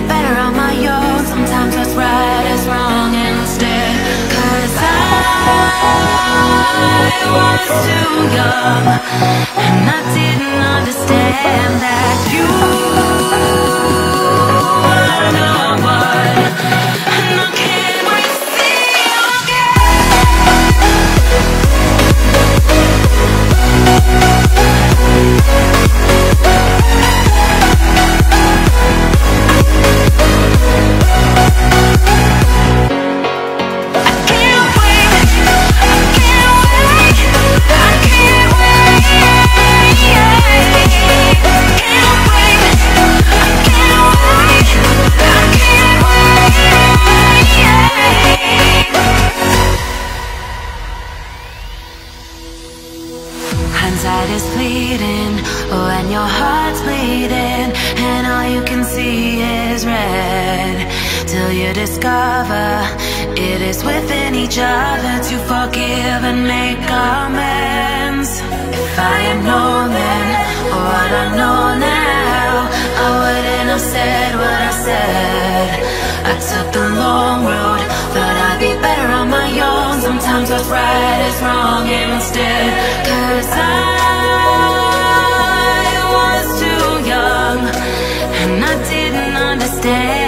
better on my own. Sometimes what's right is wrong instead. Cause I was too young And I didn't understand that you were one. Said what I said. I took the long road, thought I'd be better on my own. Sometimes what's right is wrong instead. Cause I was too young and I didn't understand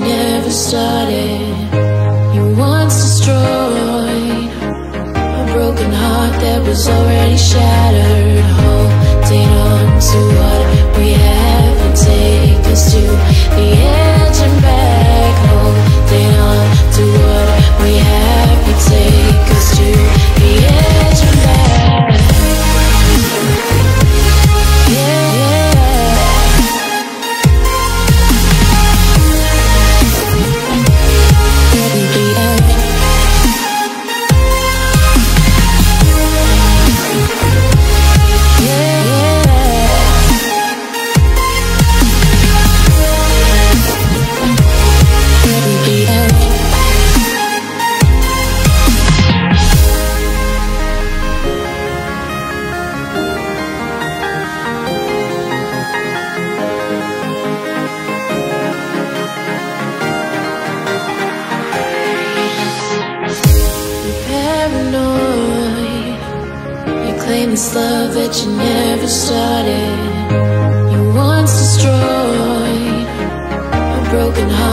never started. You once destroyed a broken heart that was already shattered. Holding on to what we have and take us to the edge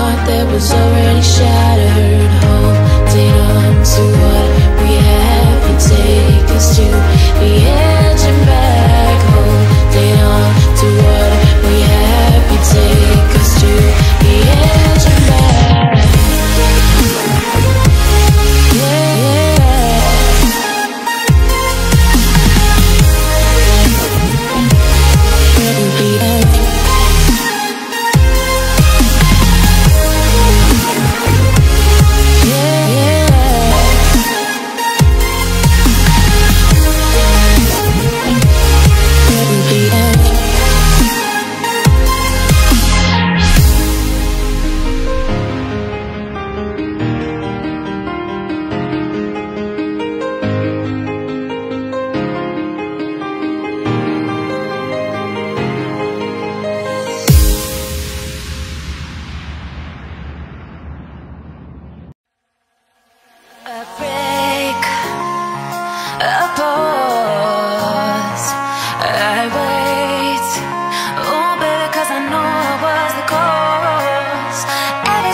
heart that was already shattered. Holding on to what we have and take us to the edge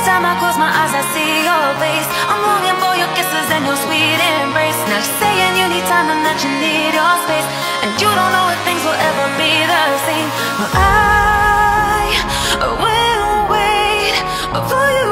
time I close my eyes, I see your face. I'm longing for your kisses and your sweet embrace. Now you're saying you need time and that you need your space. And you don't know if things will ever be the same. Well, I will wait for you